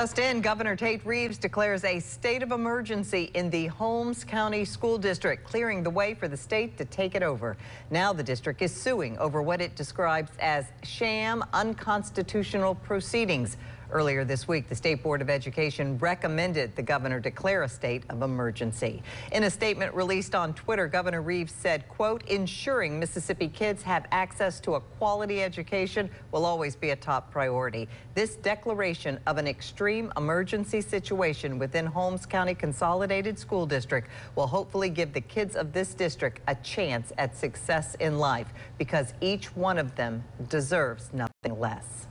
Just in, Governor Tate Reeves declares a state of emergency in the Holmes County School District, clearing the way for the state to take it over. Now the district is suing over what it describes as sham unconstitutional proceedings. Earlier this week, the State Board of Education recommended the governor declare a state of emergency. In a statement released on Twitter, Governor Reeves said, quote, ensuring Mississippi kids have access to a quality education will always be a top priority. This declaration of an extreme emergency situation within Holmes County Consolidated School District will hopefully give the kids of this district a chance at success in life because each one of them deserves nothing less.